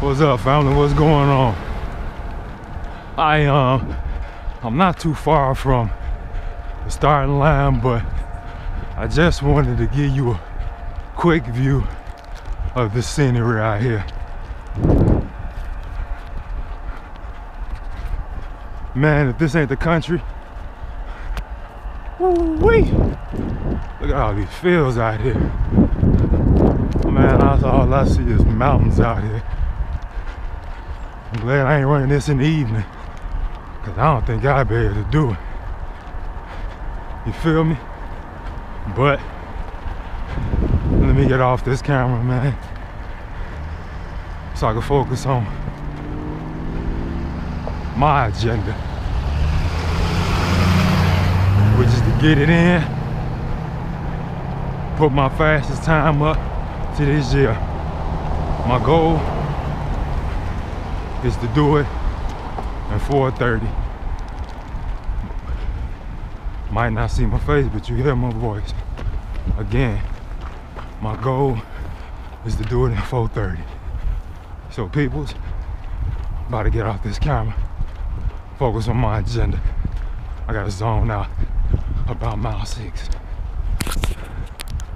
What's up, family? What's going on? I um, I'm not too far from the starting line, but I just wanted to give you a quick view of the scenery out here. Man, if this ain't the country, woo-wee. Look at all these fields out here. Man, all I see is mountains out here. I'm glad I ain't running this in the evening. Cause I don't think I'd be able to do it. You feel me? But let me get off this camera, man. So I can focus on my agenda. Which is to get it in. Put my fastest time up to this year. My goal is to do it at 4.30. Might not see my face, but you hear my voice. Again, my goal is to do it in 4.30. So peoples, about to get off this camera, focus on my agenda. I gotta zone out about mile six.